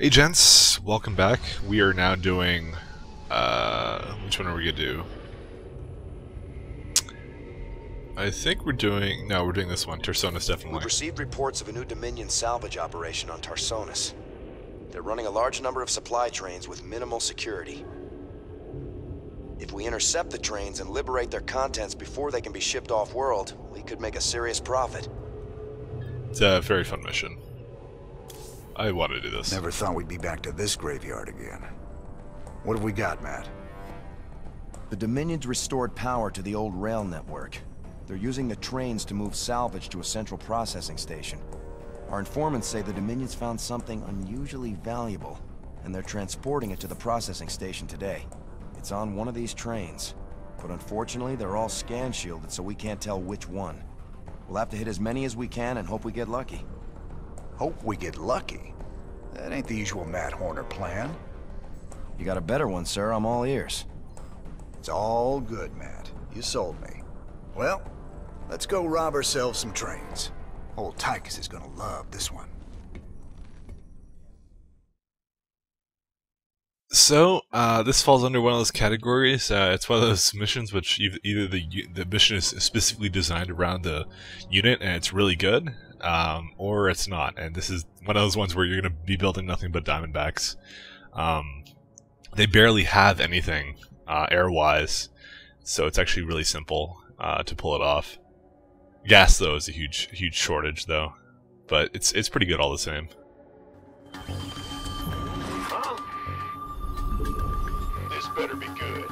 Hey gents, welcome back. We are now doing, uh, which one are we gonna do? I think we're doing, no, we're doing this one, Tarsonis definitely. We've received reports of a new Dominion salvage operation on Tarsonis. They're running a large number of supply trains with minimal security. If we intercept the trains and liberate their contents before they can be shipped off-world, we could make a serious profit. It's a very fun mission. I want to do this. Never thought we'd be back to this graveyard again. What have we got, Matt? The Dominion's restored power to the old rail network. They're using the trains to move salvage to a central processing station. Our informants say the Dominion's found something unusually valuable, and they're transporting it to the processing station today. It's on one of these trains, but unfortunately they're all scan shielded so we can't tell which one. We'll have to hit as many as we can and hope we get lucky. Hope we get lucky. That ain't the usual Matt Horner plan. You got a better one, sir. I'm all ears. It's all good, Matt. You sold me. Well, let's go rob ourselves some trains. Old Tychus is gonna love this one. So, uh, this falls under one of those categories. Uh, it's one of those missions which either the the mission is specifically designed around the unit and it's really good, um, or it's not. And this is one of those ones where you're going to be building nothing but Diamondbacks. Um, they barely have anything uh, air-wise, so it's actually really simple uh, to pull it off. Gas though is a huge huge shortage though, but it's it's pretty good all the same. This better be good.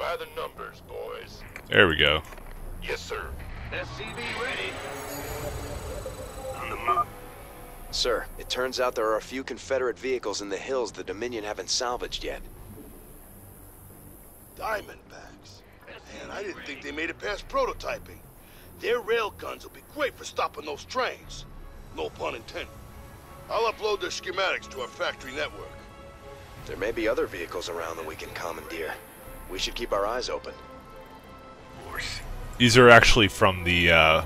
By the numbers, boys. There we go. Yes, sir. SCV ready. On the move. Sir, it turns out there are a few Confederate vehicles in the hills the Dominion haven't salvaged yet. Diamondbacks. Man, I didn't think they made it past prototyping. Their rail guns will be great for stopping those trains. No pun intended. I'll upload their schematics to our factory network. There may be other vehicles around that we can commandeer. We should keep our eyes open. These are actually from the uh,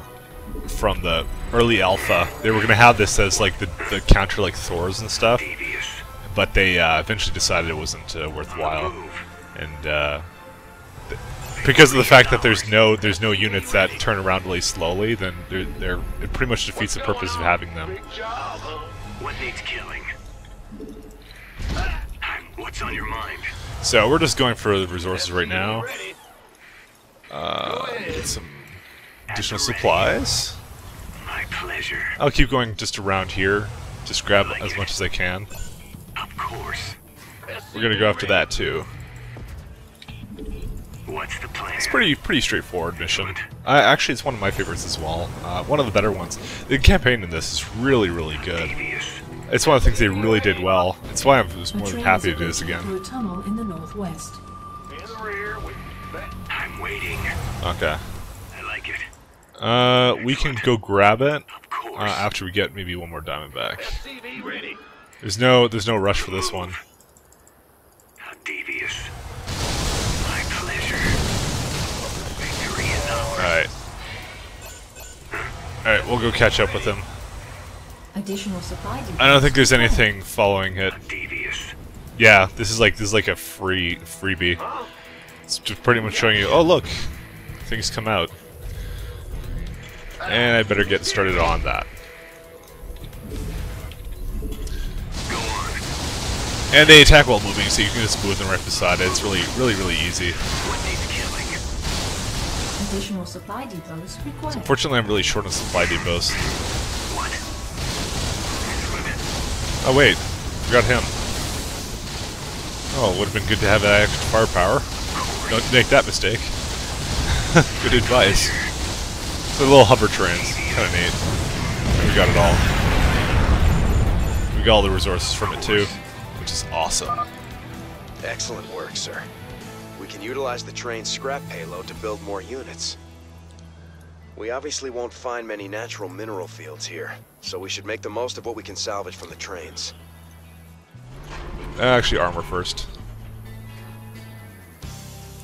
from the early alpha. They were gonna have this as like the, the counter like Thors and stuff, but they uh, eventually decided it wasn't uh, worthwhile, and uh, th because of the fact that there's no there's no units that turn around really slowly, then they're, they're it pretty much defeats the purpose of having them. Big job, huh? What needs killing? What's on your mind? So we're just going for the resources right now. Uh, get some additional supplies. My pleasure. I'll keep going just around here, just grab as much as I can. Of course. We're gonna go after that too. What's the plan? It's pretty pretty straightforward mission. Uh, actually, it's one of my favorites as well. Uh, one of the better ones. The campaign in this is really really good. Devious. It's one of the things they really did well. It's why I'm just more than happy to do this again. Through a tunnel in the northwest. In the rear. I'm waiting. Okay. I like it. Uh, we can go grab it uh, after we get maybe one more Diamondback. There's no there's no rush for this one. How devious. My pleasure. Victory is ours. All right. All right, we'll go catch up with him. Additional supply depots. I don't think there's anything following it. Devious. Yeah, this is like this is like a free freebie. It's just pretty much showing you, oh look, things come out. And I better get started on that. And they attack while moving, so you can just move them right beside it. It's really, really, really easy. What needs killing? Additional supply depots required. Unfortunately, I'm really short on supply depots. Oh wait, forgot him. Oh, would have been good to have that extra firepower. Don't make that mistake. good advice. The little hover trains, kind of neat. We got it all. We got all the resources from it too, which is awesome. Excellent work, sir. We can utilize the train's scrap payload to build more units. We obviously won't find many natural mineral fields here, so we should make the most of what we can salvage from the trains. Actually, armor first.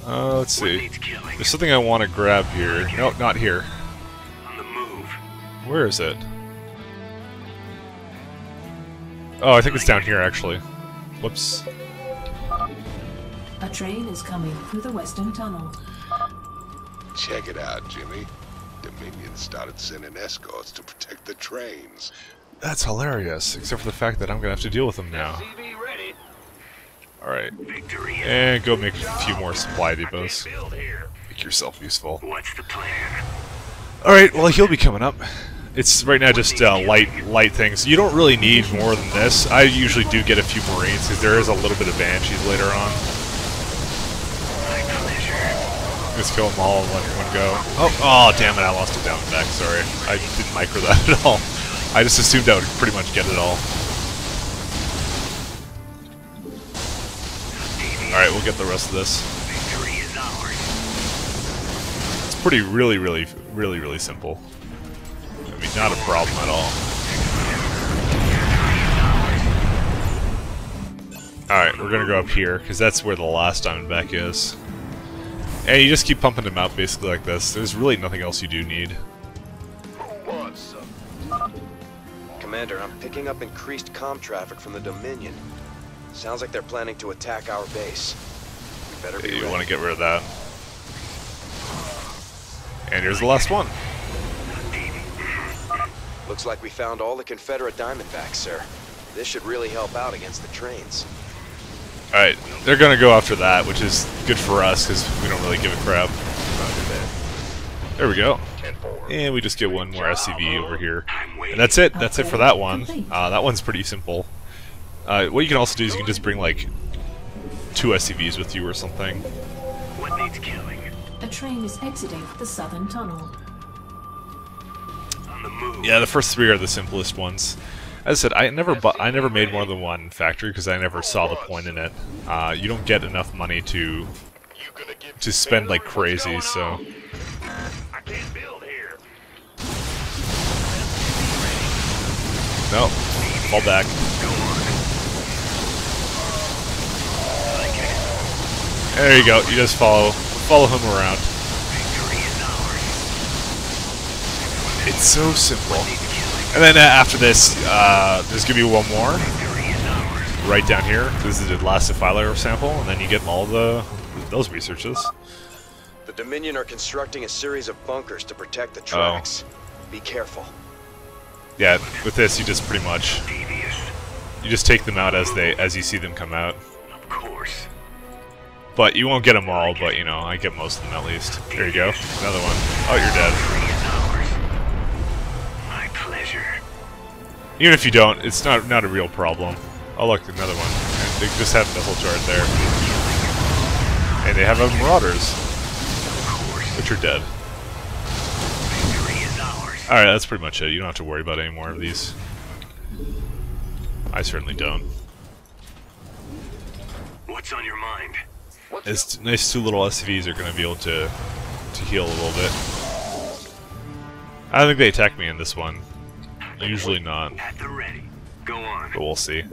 Uh, let's see. There's something I want to grab here. No, not here. Where is it? Oh, I think it's down here actually. Whoops. A train is coming through the western tunnel. Check it out, Jimmy. Dominion started sending escorts to protect the trains. That's hilarious, except for the fact that I'm gonna have to deal with them now. Alright. Victory And go make a few more supply depots. Make yourself useful. What's the plan? Alright, well he'll be coming up. It's right now just uh, light light things. You don't really need more than this. I usually do get a few Marines because there is a little bit of Banshees later on. Just kill them all in one, one go. Oh, oh, damn it, I lost it down and back, sorry. I didn't micro that at all. I just assumed I would pretty much get it all. Alright, we'll get the rest of this. It's pretty, really, really, really, really simple. I mean, not a problem at all. Alright, we're gonna go up here, because that's where the last Diamondback is. And you just keep pumping them out basically like this. There's really nothing else you do need. Who wants some? Commander, I'm picking up increased comm traffic from the Dominion. Sounds like they're planning to attack our base. We better be You want to get rid of that. And here's the last one. Looks like we found all the Confederate Diamondbacks, sir. This should really help out against the trains. Alright, they're gonna go after that, which is good for us, because we don't really give a crap. There we go. And we just get one more SCV over here. And that's it. That's it for that one. Uh, that one's pretty simple. Uh, what you can also do is you can just bring, like, two SCVs with you or something. What needs killing? A train is exiting the southern tunnel. The. Yeah, the first three are the simplest ones. As I said, I never bu- I never made more than one factory because I never saw the point in it. Uh, you don't get enough money to gonna spend like crazy, so I can't build here. no, fall back. There you go. You just follow follow him around. Victory is ours. It's so simple. And then uh, after this, uh, there's gonna be one more Victory is ours. right down here. This is the last defiler sample, and then you get all the those researches. The Dominion are constructing a series of bunkers to protect Oh. the tracks. Oh. Be careful. Yeah, with this, you just pretty much you just take them out as they as you see them come out. Of course. But you won't get them all, but you know, I get most of them at least. There you go. Another one. Oh, you're dead. Even if you don't, it's not not a real problem. Oh look, another one. They just have missile turret there. And they have a marauders, which are dead. Victory is ours. Alright, that's pretty much it. You don't have to worry about any more of these. I certainly don't. What's on your mind? It's nice two little SCVs are going to be able to to heal a little bit. I don't think they attack me in this one. Usually not, At the ready. Go on. but we'll see.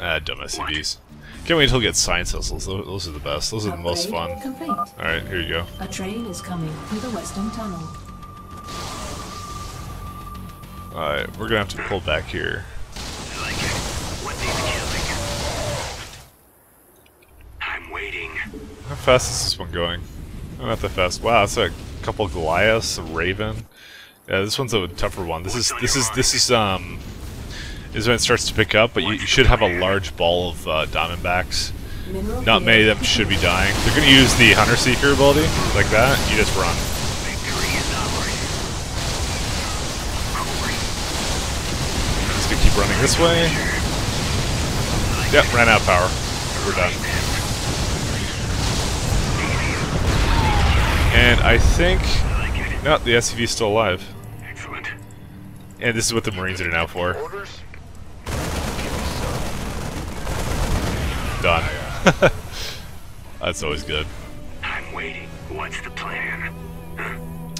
Ah, dumb SCVs. Can't wait until we get science missiles. Those those are the best. Those are the most fun. Alright, here you go. A train is coming through the western tunnel. Alright, we're gonna have to pull back here. Like it. What needs killing? I'm waiting. How fast is this one going? Not that fast. Wow, it's a couple Goliaths, Raven. Yeah, this one's a tougher one. This is this is this is um is when it starts to pick up, but you, you should have a large ball of uh, Diamondbacks. Not many of them should be dying. They're gonna use the Hunter Seeker ability like that. You just run. Just gonna keep running this way. Yep, ran out of power. We're done. And I think no, the SCV's still alive. Excellent. And this is what the Marines are now for. Done. That's always good. I'm waiting. What's the plan?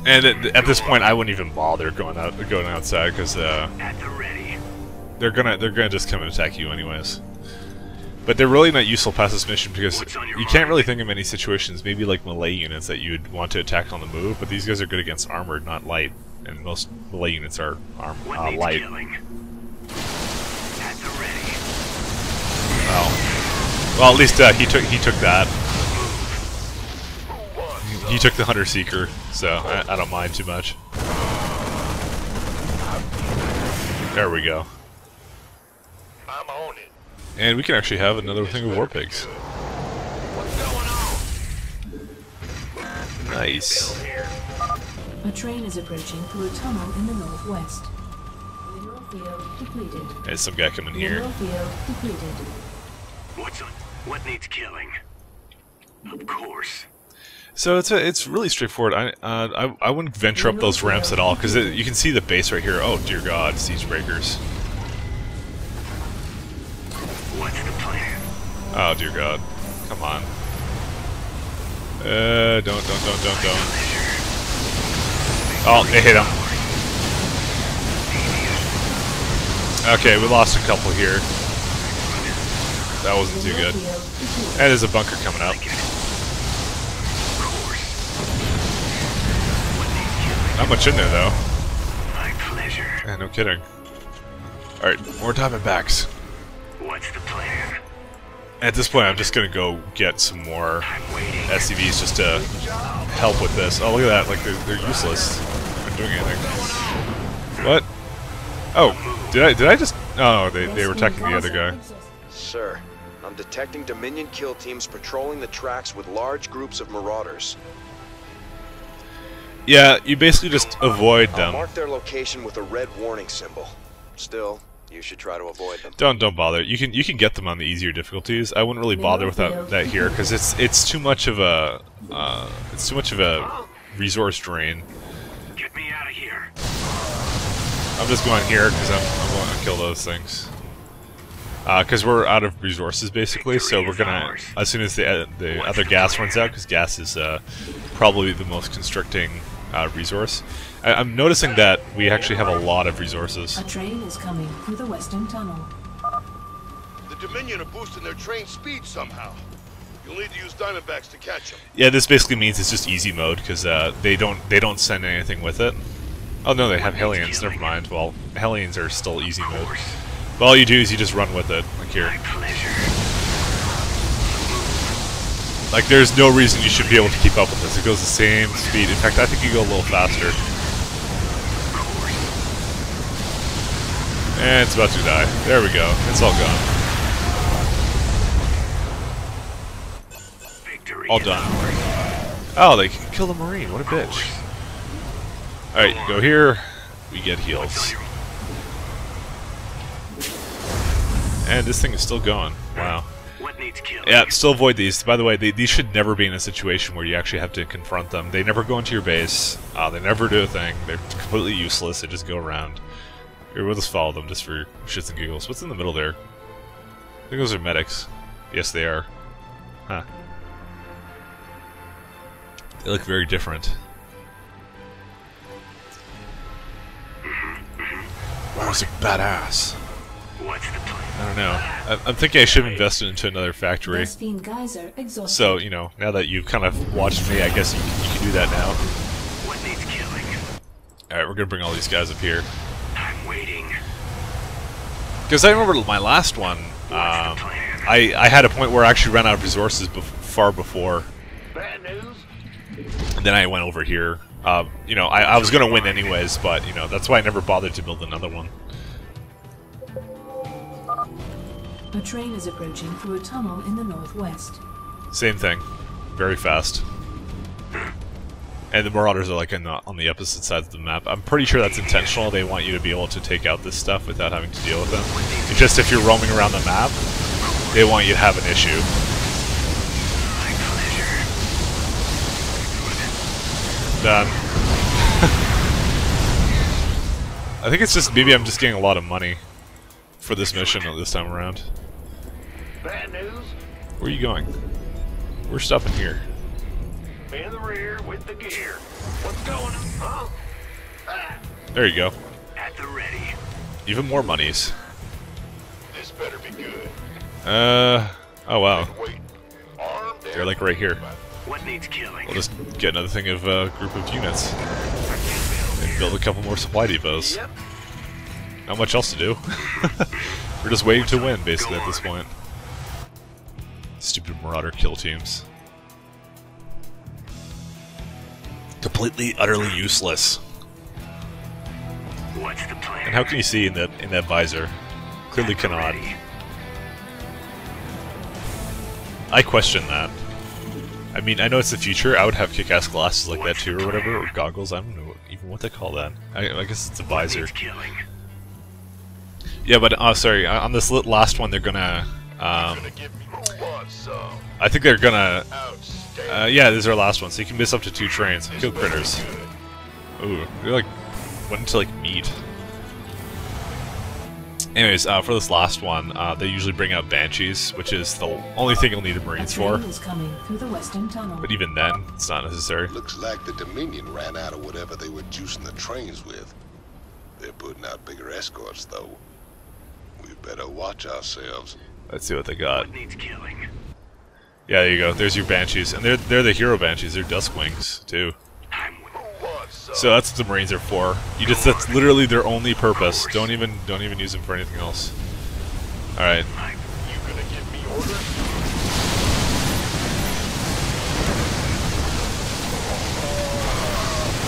And at, at this point, I wouldn't even bother going out, going outside because uh, the they're gonna they're gonna just come and attack you anyways. But they're really not useful past this mission because you can't really think of many situations, maybe like melee units that you'd want to attack on the move, but these guys are good against armored, not light. And most melee units are arm, uh, light. killing? At the ready. Oh. Well, at least uh, he took he took that. He took the Hunter Seeker, so I, I don't mind too much. There we go. I'm on it. And we can actually have another thing of War Pigs. What's going on? Nice. A train is approaching through a tunnel in the northwest. Mineral field depleted. There's some guy coming here. Mineral field depleted. What's on? What needs killing? Of course. So it's a, it's really straightforward. I uh, I, I wouldn't venture up those ramps at all because you can see the base right here. Oh dear God, siege breakers. Oh dear God, come on. Uh, don't don't don't don't don't. Oh, they hit him. Okay, we lost a couple here. That wasn't too good. And there's a bunker coming up. Not much in there though. My pleasure. Yeah, no kidding. Alright, more Diamondbacks. What's the plan? At this point, I'm just gonna go get some more I'm. SCVs just to help with this. Oh, look at that! Like they're, they're useless. They're doing anything. What? Oh, did I did I just? Oh, they they were attacking the other guy. Sir, I'm detecting Dominion kill teams patrolling the tracks with large groups of marauders. Yeah, you basically just avoid them. I'll them. mark their location with a red warning symbol. Still, you should try to avoid them. Don't don't bother. You can you can get them on the easier difficulties. I wouldn't really bother with that that here because it's it's too much of a uh, it's too much of a resource drain. Get me out of here. I'm just going here because I'm, I'm going to kill those things. Because we're out of resources basically, so we're gonna as soon as the uh, the other gas runs out, because gas is uh, probably the most constricting uh, resource. I, I'm noticing that we actually have a lot of resources. A train is coming through the western tunnel. The Dominion are boosting their train speed somehow. You'll need to use Diamondbacks to catch them. Yeah, this basically means it's just easy mode because uh, they don't they don't send anything with it. Oh no, they have Hellions. Never mind. Well, Hellions are still easy mode. But all you do is you just run with it, like here. Like, there's no reason you should be able to keep up with this. It goes the same speed. In fact, I think you go a little faster. And it's about to die. There we go. It's all gone. Victory All done. Oh, they can kill the Marine. What a bitch. Alright, go here. We get heals. And this thing is still going. Wow. What needs killing? Yeah, still avoid these. By the way, they, these should never be in a situation where you actually have to confront them. They never go into your base. Uh, they never do a thing. They're completely useless. They just go around. Here, we'll just follow them just for shits and giggles. What's in the middle there? I think those are medics. Yes, they are. Huh. They look very different. Wow, it's like badass. What's the plan? I don't know. I, I'm thinking I should have invested into another factory. Vespene Geyser exhausted. So, you know, now that you've kind of watched me, I guess you, you can do that now. What needs killing? Alright, we're gonna bring all these guys up here. I'm waiting. Because I remember my last one, um, I, I had a point where I actually ran out of resources bef- far before, Bad news? and then I went over here. Um, you know, I, I was gonna win anyways, but, you know, that's why I never bothered to build another one. A train is approaching through a tunnel in the northwest. Same thing. Very fast. And the Marauders are like in the, on the opposite sides of the map. I'm pretty sure that's intentional. They want you to be able to take out this stuff without having to deal with them. It's just if you're roaming around the map, they want you to have an issue. Done. I think it's just maybe I'm just getting a lot of money for this mission this time around. Bad news? Where are you going? We're stopping here. In the rear with the gear. What's going on? Huh? Ah, There you go. At the ready. Even more monies. This better be good. Uh, oh wow, they're like right here. What needs killing? We'll just get another thing of a uh, group of units and build a couple more supply depots. Yep. Not much else to do. We're just waiting to win, basically, at this point. Stupid Marauder kill teams. Completely, utterly useless. What's the plan? And how can you see in that in that visor? Clearly cannot. I question that. I mean, I know it's the future. I would have kick-ass glasses like that too, or whatever, or goggles. I don't know even what they call that. I, I guess it's a visor. Yeah, but uh, sorry, on this last one, they're gonna. Um, gonna give me who wants some. I think they're gonna. Uh, yeah, this is our last one, so you can miss up to two trains. Kill critters. Ooh, they're like went into like meat. Anyways, uh, for this last one, uh, they usually bring out banshees, which is the only thing you'll need a A marines for. is coming through the. But even then, it's not necessary. Looks like the Dominion ran out of whatever they were juicing the trains with. They're putting out bigger escorts, though. We better watch ourselves. Let's see what they got. What needs killing? Yeah, there you go. There's your banshees, and they're they're the hero banshees. They're Duskwings too. I'm with Who wants some? So that's what the marines are for. You just that's literally their only purpose. Don't even don't even use them for anything else. All right. You gonna give me orders?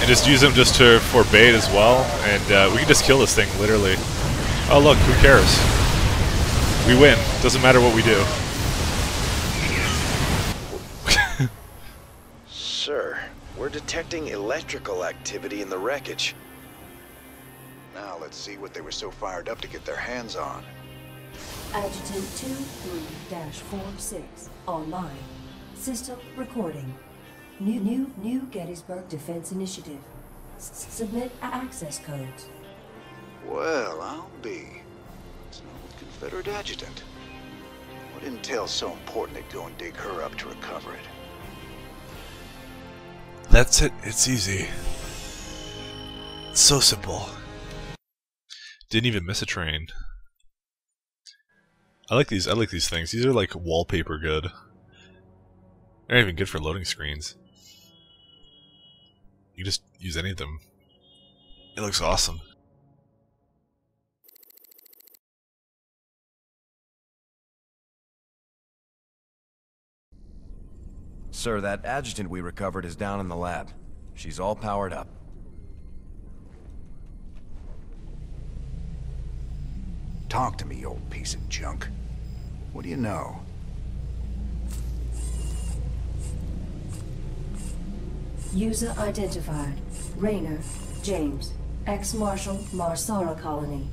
and just use them just to for bait as well, and uh, we can just kill this thing literally. Oh look, who cares? We win. Doesn't matter what we do. Sir, we're detecting electrical activity in the wreckage. Now let's see what they were so fired up to get their hands on. Adjutant 23-46 online. System recording. New new new Gettysburg Defense Initiative. S- submit access codes. Well, I'll be. It's an old Confederate adjutant. What intel's so important they'd go and dig her up to recover it? That's it. It's easy. It's so simple. Didn't even miss a train. I like these. I like these things. These are like wallpaper good. They're not even good for loading screens. You just use any of them. It looks awesome. Sir, that adjutant we recovered is down in the lab. She's all powered up. Talk to me, you old piece of junk. What do you know? User identified. Raynor, James. Ex-Marshal Mar Sara Colony.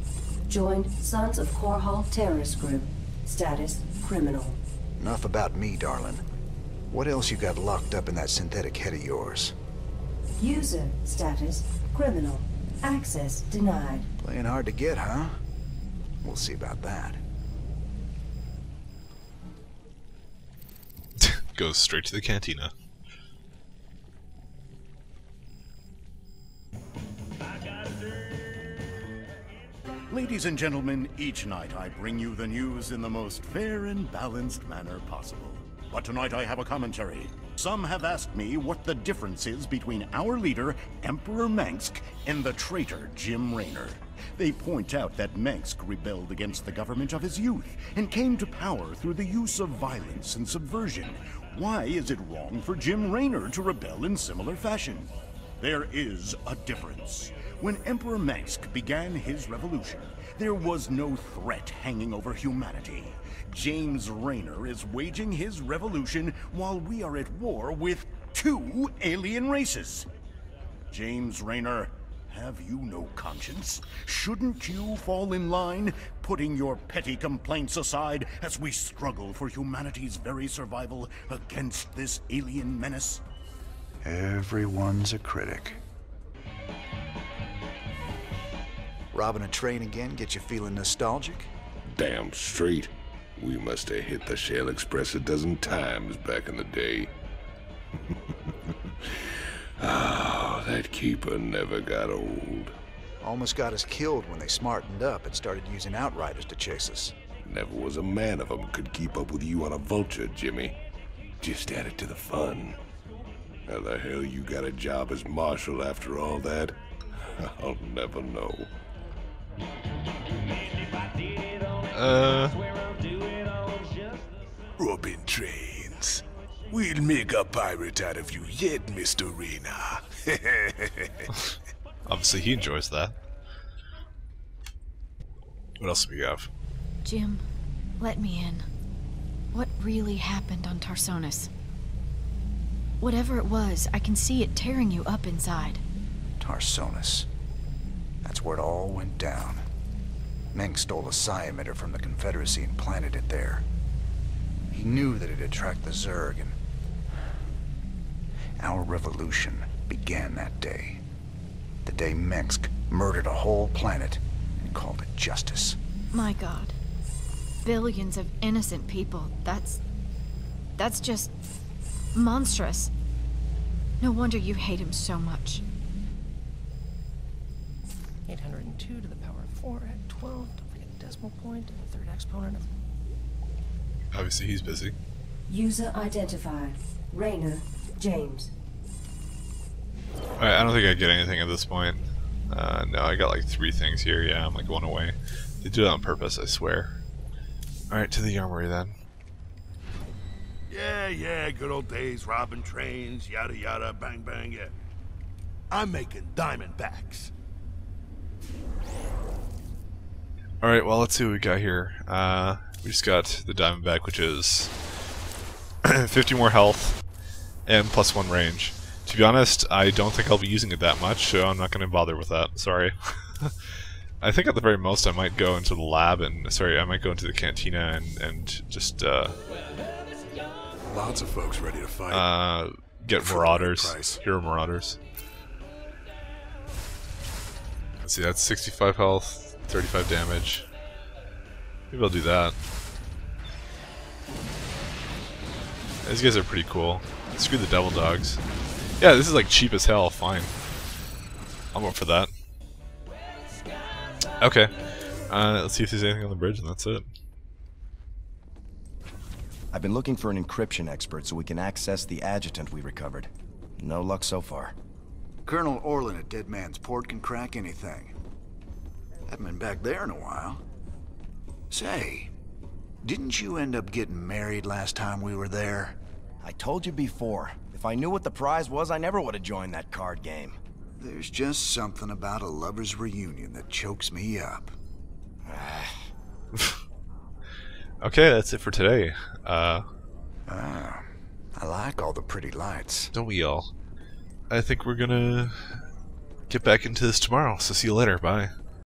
Joined Sons of Korhal Terrorist Group. Status criminal. Enough about me, darling. What else you got locked up in that synthetic head of yours? User status criminal. Access denied. Playing hard to get, huh? We'll see about that. Goes straight to the cantina. Ladies and gentlemen, each night I bring you the news in the most fair and balanced manner possible. But tonight I have a commentary. Some have asked me what the difference is between our leader, Emperor Mengsk, and the traitor, Jim Raynor. They point out that Mengsk rebelled against the government of his youth and came to power through the use of violence and subversion. Why is it wrong for Jim Raynor to rebel in similar fashion? There is a difference. When Emperor Mengsk began his revolution, there was no threat hanging over humanity. James Raynor is waging his revolution while we are at war with two alien races. James Raynor, have you no conscience? Shouldn't you fall in line, putting your petty complaints aside as we struggle for humanity's very survival against this alien menace? Everyone's a critic. Robbing a train again get you feeling nostalgic? Damn straight. We must have hit the Shell Express a dozen times back in the day. Ah, that keeper never got old. Almost got us killed when they smartened up and started using outriders to chase us. Never was a man of 'em could keep up with you on a vulture, Jimmy. Just added to the fun. How the hell you got a job as marshal after all that? I'll never know. Uh, Robbing trains. We'll make a pirate out of you yet, Mr. Raynor. obviously he enjoys that. What else do we have? Jim, let me in. What really happened on Tarsonis? Whatever it was, I can see it tearing you up inside. Tarsonis. That's where it all went down. Mengsk stole a psi emitter from the Confederacy and planted it there. He knew that it'd attract the Zerg, and... Our revolution began that day. The day Mengsk murdered a whole planet and called it justice. My god. Billions of innocent people. That's... That's just... monstrous. No wonder you hate him so much. 802 to the power of 4 at 12. Don't forget the decimal point and the third exponent of... Obviously he's busy. User identified. Raynor James. Alright, I don't think I get anything at this point. Uh, no, I got like three things here. Yeah, I'm like one away. They do that on purpose, I swear. Alright, to the armory then. Yeah, yeah, good old days, robbing trains, yada yada, bang bang, yeah. I'm making diamondbacks. Alright, well, let's see what we got here. Uh, we just got the Diamondback, which is 50 more health and plus 1 range. To be honest, I don't think I'll be using it that much, so I'm not going to bother with that. Sorry. I think at the very most I might go into the lab and, sorry, I might go into the cantina and, and just, uh, Lots of folks ready to fight. uh, get For Marauders. Hero Marauders. Let's see, that's 65 health, 35 damage. Maybe I'll do that. These guys are pretty cool. Screw the Devil Dogs. Yeah, this is like cheap as hell, fine. I'm up for that. Okay. Uh, let's see if there's anything on the bridge, and that's it. I've been looking for an encryption expert so we can access the adjutant we recovered. No luck so far. Colonel Orlan at Dead Man's Port can crack anything. Haven't been back there in a while. Say, didn't you end up getting married last time we were there? I told you before, if I knew what the prize was, I never would have joined that card game. There's just something about a lover's reunion that chokes me up. Okay, that's it for today. Uh, Ah, I like all the pretty lights. don't we all? I think we're gonna get back into this tomorrow, so see you later. Bye.